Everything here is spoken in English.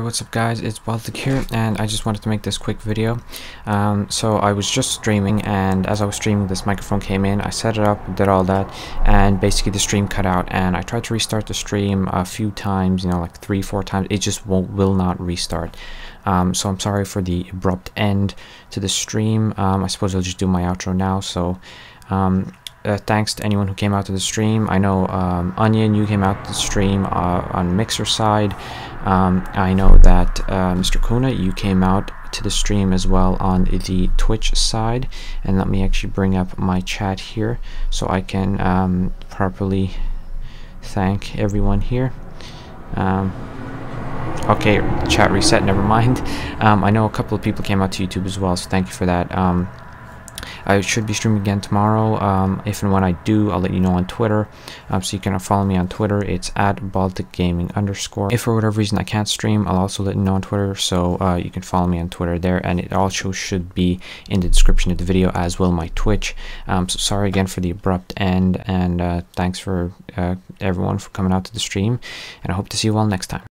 What's up guys, it's Baltic here and I just wanted to make this quick video. Um, so I was just streaming and as I was streaming this microphone came in, I set it up, did all that and basically the stream cut out and I tried to restart the stream a few times, you know like three, four times, it just won't, will not restart. Um, so I'm sorry for the abrupt end to the stream, um, I suppose I'll just do my outro now. So um, uh, thanks to anyone who came out to the stream. I know um, Onion, you came out to the stream uh, on Mixer side. Um, I know that uh, Mr. Kuna, you came out to the stream as well on the Twitch side. And let me actually bring up my chat here so I can um, properly thank everyone here. Um, okay, chat reset, never mind. Um, I know a couple of people came out to YouTube as well, so thank you for that. I should be streaming again tomorrow. Um, if and when I do, I'll let you know on Twitter. Um, so you can follow me on Twitter. It's at Baltic Gaming underscore. If for whatever reason I can't stream, I'll also let you know on Twitter. So uh, you can follow me on Twitter there, and it also should be in the description of the video as well my Twitch. Um, so sorry again for the abrupt end, and uh, thanks for uh, everyone for coming out to the stream, and I hope to see you all next time.